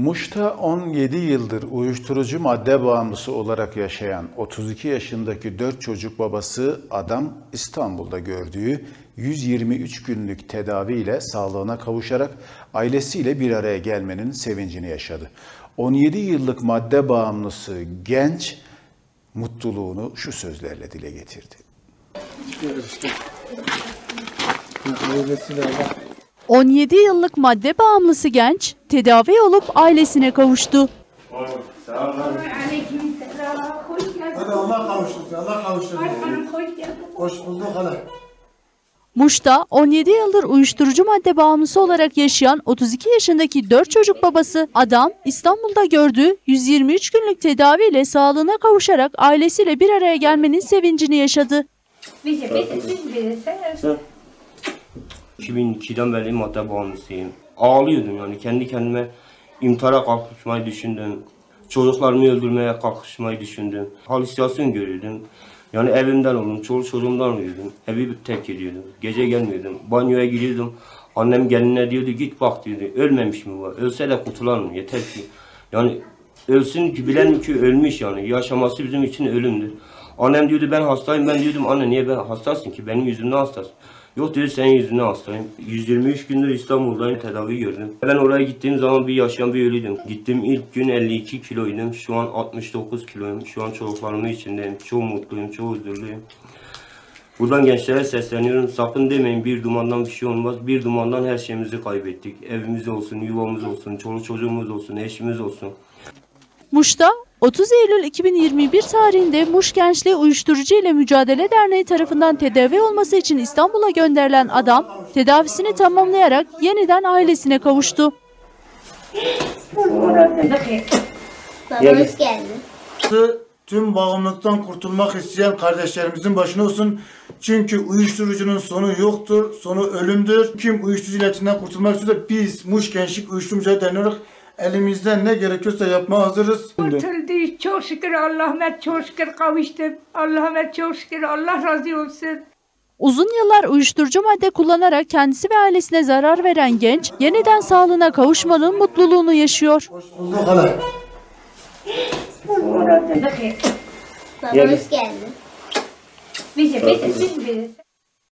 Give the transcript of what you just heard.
Muş'ta 17 yıldır uyuşturucu madde bağımlısı olarak yaşayan 32 yaşındaki 4 çocuk babası adam İstanbul'da gördüğü 123 günlük tedaviyle sağlığına kavuşarak ailesiyle bir araya gelmenin sevincini yaşadı. 17 yıllık madde bağımlısı genç mutluluğunu şu sözlerle dile getirdi. Ailesiyle Allah 17 yıllık madde bağımlısı genç tedavi olup ailesine kavuştu. Aleykümselam. Hoş geldin. Hadi Allah kavuştursun, Allah kavuştursun. Hoş bulduk hala. Muş'ta 17 yıldır uyuşturucu madde bağımlısı olarak yaşayan 32 yaşındaki 4 çocuk babası adam İstanbul'da gördüğü 123 günlük tedaviyle sağlığına kavuşarak ailesiyle bir araya gelmenin sevincini yaşadı. Bize bize siz bize sen. 2002'den beri madde bağımlısıyım. Ağlıyordum yani kendi kendime imtihara kalkışmayı düşündüm. Çocuklarımı öldürmeye kalkışmayı düşündüm. Halüsinasyon görüyordum. Yani evimden oldum, çoluk çocuğumdan uyuyordum. Evi terk ediyordum. Gece gelmiyordum. Banyoya giriyordum. Annem gelinine diyordu git bak diyordu. Ölmemiş mi bu? Ölse de kurtular mı? Yeter ki. Yani ölsün ki bilen ki ölmüş yani. Yaşaması bizim için ölümdür. Annem diyordu ben hastayım. Ben diyordum anne niye ben hastasın ki? Benim yüzümden hastasın. Yok dedi senin yüzünden hastayım. 123 gündür İstanbul'dayım tedavi gördüm. Ben oraya gittiğim zaman bir yaşayan bir ölüydüm. Gittim ilk gün 52 kiloydum. Şu an 69 kiloyum. Şu an çocuklarımın içindeyim. Çok mutluyum, çok huzurluyum. Buradan gençlere sesleniyorum. Sakın demeyin bir dumandan bir şey olmaz. Bir dumandan her şeyimizi kaybettik. Evimiz olsun, yuvamız olsun, çoluk çocuğumuz olsun, eşimiz olsun. Muş'ta 30 Eylül 2021 tarihinde Muş Gençliği Uyuşturucu ile Mücadele Derneği tarafından tedavi olması için İstanbul'a gönderilen adam tedavisini tamamlayarak yeniden ailesine kavuştu. Hoş geldin. Tüm bağımlılıktan kurtulmak isteyen kardeşlerimizin başına olsun. Çünkü uyuşturucunun sonu yoktur, sonu ölümdür. Kim uyuşturucu iletinden kurtulmak istiyorsa biz Muş Gençlik Uyuşturucu Derneği olarak elimizden ne gerekiyorsa yapmaya hazırız. Kurtuldu. Çok şükür Allah'ıma çok şükür kavuştum. Allah'ıma çok şükür. Allah razı olsun. Uzun yıllar uyuşturucu madde kullanarak kendisi ve ailesine zarar veren genç yeniden sağlığına kavuşmanın mutluluğunu yaşıyor. Hoş bulduk hala. Bakayım. Baba hoş geldin. Bize bize siz bize.